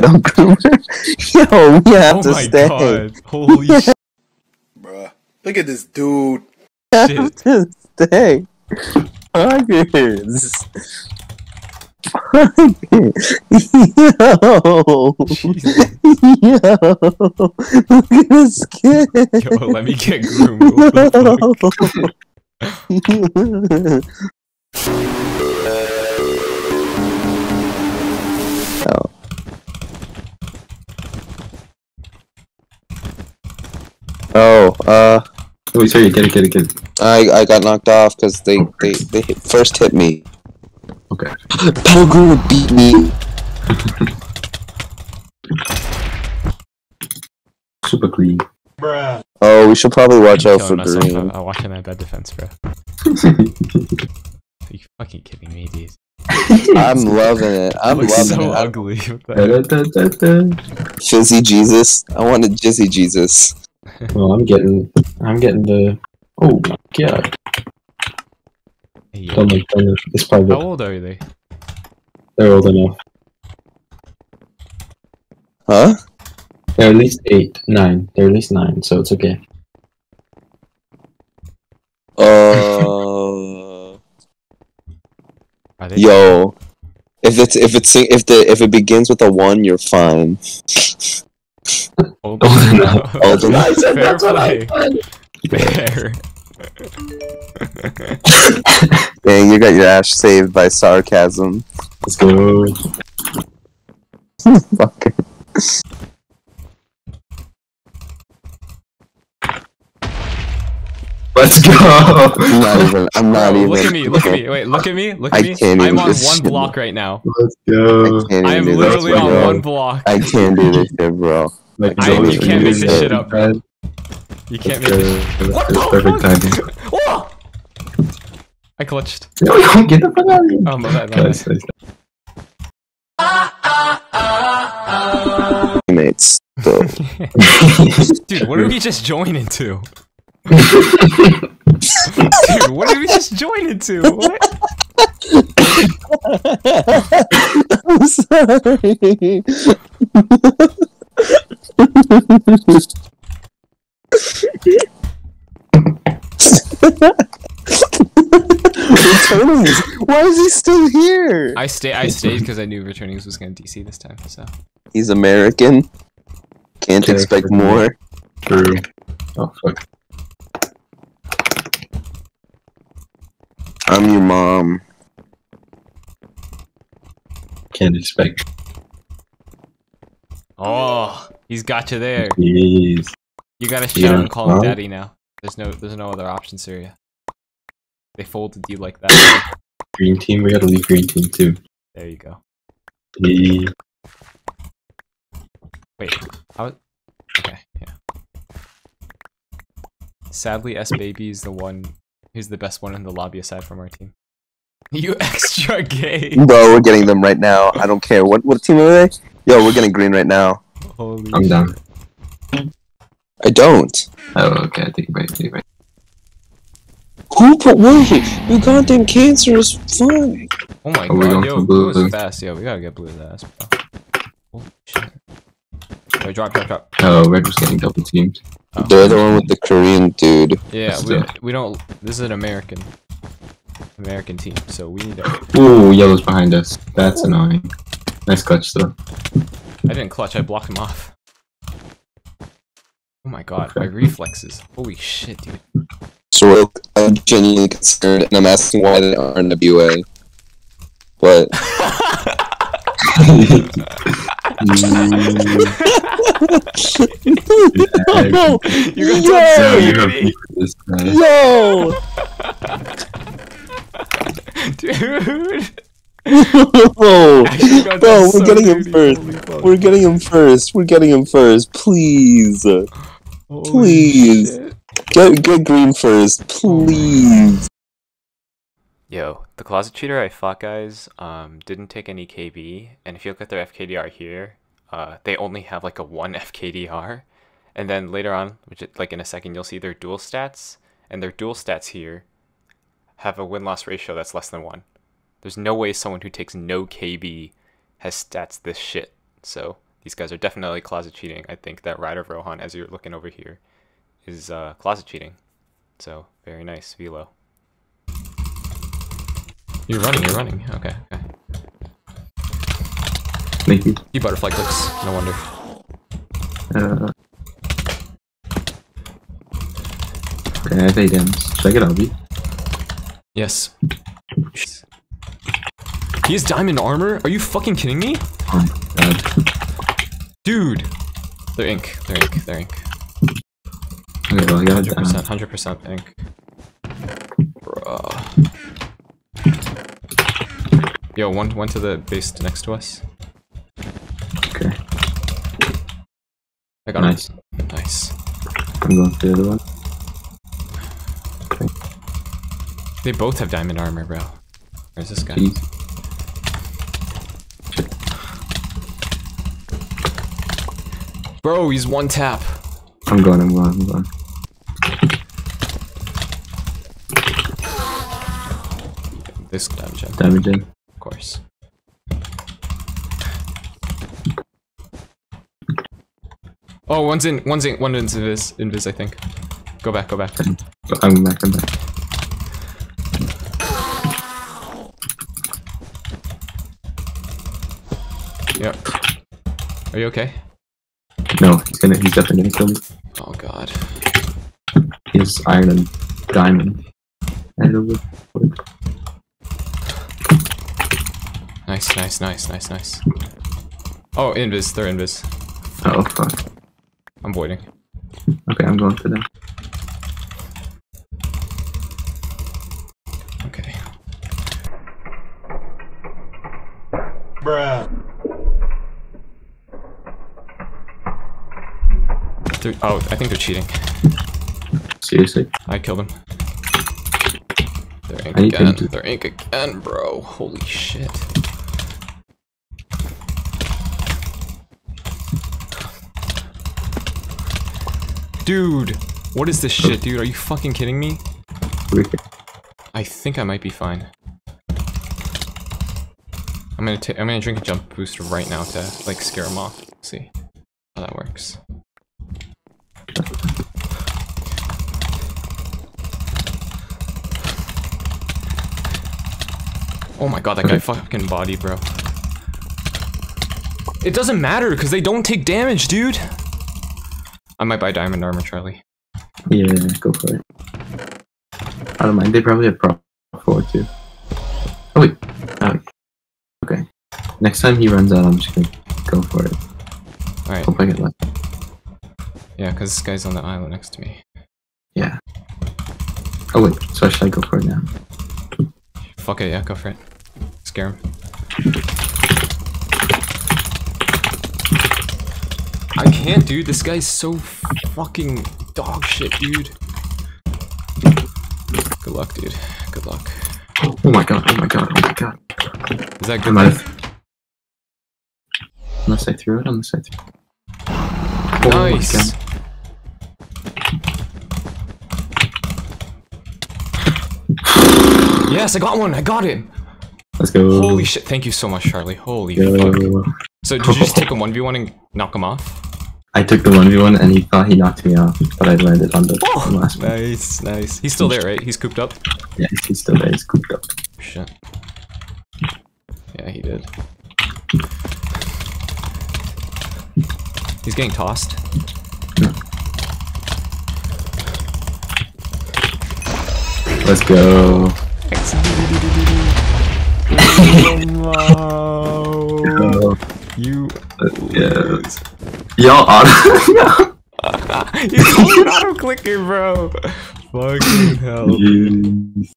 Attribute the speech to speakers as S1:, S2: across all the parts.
S1: shadow groomer. Yo, we have
S2: oh
S1: to
S2: my
S1: stay.
S2: god! Holy shit!
S3: Bruh. Look at this dude.
S1: We have to stay. Fuckers. Fuckers. Yo.
S2: Jesus.
S1: Yo. Look at this kid.
S2: Yo, let me get groomed. What the fuck?
S1: Oh, uh,
S4: Oh, sorry, get it, get it, get it.
S1: I I got knocked off because they they they hit, first hit me.
S4: Okay.
S1: Pelgrim beat me.
S4: Super clean.
S1: Oh, we should probably watch out for
S2: Killing myself.
S1: green.
S2: I'm watching that bad defense, bro. Are you fucking kidding me, dude?
S1: I'm loving it. I'm
S2: looks
S1: loving
S2: so
S1: it. I'm-
S2: ugly.
S1: Fizzy Jesus. I wanted Jizzy Jesus.
S4: Well, I'm getting, I'm getting the. Oh my god!
S2: Hey, yo.
S4: Don't look, don't look. It's
S2: How old are they?
S4: They're old enough.
S1: Huh?
S4: They're at least eight, nine. They're at least nine, so it's okay.
S1: Uh,
S2: Are they?
S1: yo. If it's if it's if the if it begins with a one, you're fine.
S2: Old
S4: Old enough.
S1: Old enough.
S4: I said
S2: Fair
S4: that's what I
S2: Fair.
S1: Dang, you got your ass saved by sarcasm.
S4: Let's go.
S1: Fuck.
S4: Let's go.
S1: I'm not even. I'm not even.
S2: look at me. Look at me. Wait, look at me. Look at
S1: I
S2: me.
S1: can't
S2: I'm on one
S1: shit.
S2: block right now.
S4: Let's go.
S2: I am
S1: do this,
S2: literally on
S1: bro.
S2: one block.
S1: I can't do this shit, bro.
S4: Let's
S1: I-
S4: go.
S1: you can't make this
S2: shit up, bro. You can't
S4: go.
S2: make this. What the
S4: perfect
S2: fuck?
S4: timing.
S2: I clutched.
S4: No, don't get the fuck out of here.
S2: Oh my bad. My
S4: Nice,
S2: bad.
S4: nice.
S1: Teammates. So,
S2: Dude, what did we just join into? Dude, what did we just join into? What?
S1: I'm sorry. Returnings. Why is he still here?
S2: I stay. I stayed because I knew Returnings was gonna DC this time. So
S1: He's American. Can't
S4: Okay,
S1: expect more.
S4: True. Oh fuck.
S1: I'm your mom.
S4: Can't expect.
S2: oh, he's got you there.
S4: Jeez.
S2: You gotta shout
S4: Yeah,
S2: and call him
S4: well.
S2: daddy now. There's no. There's no other option, Surya. They folded you like that.
S4: Green team. We gotta leave green team too.
S2: There you go.
S4: Yeah.
S2: Wait. How? Okay. Yeah. Sadly, S baby is the one who's the best one in the lobby aside from our team. You extra gay.
S1: Bro, we're getting them right now. I don't care. What what team are they? Yo, we're getting green right now.
S2: Holy.
S4: I'm down.
S1: I don't.
S4: Oh, okay. I take it back. Take it back.
S1: Who put wait? You goddamn cancer is fine.
S2: Oh my
S4: Oh, we're
S2: god,
S4: going
S2: yo,
S4: for
S2: blue
S4: blue.
S2: is fast. Yo, we gotta get blue's ass, bro. Holy shit. Yo, drop, drop, drop.
S4: Oh, red was getting double teamed.
S2: Oh.
S1: They're the one with the Korean dude.
S2: Yeah,
S4: Let's
S2: we,
S4: do
S2: we don't. This is an American. American team, so we need to.
S4: Ooh, yellow's behind us. That's annoying. Nice clutch though.
S2: I didn't clutch, I blocked him off. Oh my god, my reflexes. Holy shit, dude.
S1: So I'm genuinely concerned, and I'm asking why they aren't WA. What? Mm.
S4: No,
S2: you
S1: Yo!
S2: got
S4: no,
S2: so
S4: you have
S2: greedy,
S4: beef with this.
S1: Yo!
S2: dude.
S1: Bro,
S2: Actually got
S1: bro, we're
S2: so
S1: getting him first.
S2: holy fuck.
S1: We're getting him first. We're getting him first. Please,
S2: Holy
S1: please.
S2: shit.
S1: get get green first, please.
S2: Yo, the closet cheater I fought guys um didn't take any KB, and if you look at their FKDR here, uh they only have like a one FKDR, and then later on, which it- like in a second you'll see their duel stats, and their duel stats here have a win loss ratio that's less than one. There's no way someone who takes no KB has stats this shit. So these guys are definitely closet cheating. I think that Rider of Rohan, as you're looking over here, is uh, closet cheating. So very nice, Velo. You're running. You're running. Okay. Okay.
S4: Thank you.
S2: You butterfly clicks. No wonder.
S4: Uh, okay, I have eight M's. Should I get LB?
S2: Yes. He has diamond armor? Are you fucking kidding me?
S4: Oh my god.
S2: Dude! They're ink. They're ink. They're ink.
S4: Okay, well, I got
S2: 100%,
S4: down.
S2: 100% ink. Bruh. Yo, one, one to the base next to us. I got
S4: nice.
S2: him. Nice.
S4: I'm going for the other one.
S2: They both have diamond armor, bro. Where's this guy?
S4: Jeez.
S2: Bro, he's one tap.
S4: I'm going, I'm going, I'm going.
S2: This damage, of
S4: Damage in.
S2: course. Oh, one's in, one's in, one is invis, invis, I think. Go back, go back.
S4: I'm back, I'm back.
S2: Yep. Are you okay?
S4: No, he's gonna, he's definitely gonna kill me.
S2: Oh god.
S4: He has iron and diamond. And wood.
S2: Nice, nice, nice, nice, nice. Oh, invis, they're invis.
S4: Oh, fuck.
S2: I'm voiding.
S4: Okay, I'm going for them.
S2: Okay. They're, oh, I think they're cheating.
S4: Seriously.
S2: I killed him. They're ink
S4: I
S2: again.
S4: to-
S2: They're ink again, bro. Holy shit. Dude, what is this shit, dude? Are you fucking kidding me? I think I might be fine. I'm gonna ta- I'm gonna drink a jump boost right now to like scare him off. See how that works. Oh my god, that guy fucking body, bro. It doesn't matter because they don't take damage, dude. I might buy diamond armor, Charlie.
S4: Yeah, go for it. I don't mind. They probably have Prot 4 too. Oh, wait. Oh, okay. Next time he runs out, I'm just gonna go for it.
S2: All right,
S4: Hope I get lucky.
S2: yeah, because this guy's on the island next to me.
S4: Yeah. Oh, wait. So should I go for it now?
S2: Fuck it, yeah, go for it. Scare him. I can't, dude. This guy's so fucking dog shit, dude. Good luck, dude. Good luck.
S4: Oh my god, oh my god, oh my god.
S2: Is that good?
S4: have. Unless I threw it, unless I threw Oh
S2: Nice. Yes, I got one. I got it.
S4: Let's go.
S2: Holy shit! Thank you so much, Charlie. Holy
S4: Go.
S2: fuck. So did you just take a one v one and knock him off?
S4: I took the 1v1 and he thought he knocked me off, but I landed on the, oh, the last one.
S2: Nice, nice. He's still there, right? He's cooped up.
S4: Yeah, he's still there, he's cooped up.
S2: Shit. Yeah, he did. He's getting tossed.
S4: Let's go.
S2: no. You.
S4: Yeah. Y'all auto.
S2: He's only auto clicking, bro. Fucking hell.
S4: Jeez.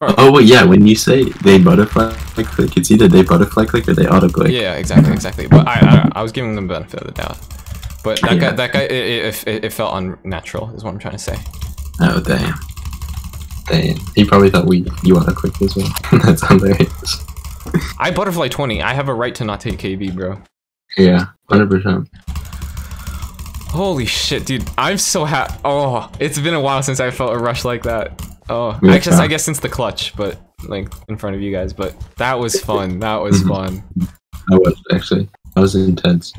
S4: Oh well, yeah. When you say they butterfly click, it's either they butterfly click or they auto click.
S2: Yeah, exactly, exactly. But I, I, I was giving them the benefit of the doubt. But that guy, that guy, it, it, it, it felt unnatural. Is what I'm trying to say.
S4: Oh damn. Damn. He probably thought we you auto click as well. That's hilarious.
S2: I butterfly 20. I have a right to not take KB, bro.
S4: Yeah, hundred percent.
S2: Holy shit, dude! I'm so happy. Oh, it's been a while since I felt a rush like that. Oh, I guess. I guess since the clutch, but like in front of you guys. But that was fun. That was
S4: Mhm.
S2: fun.
S4: I was actually. That was intense.